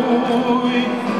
holy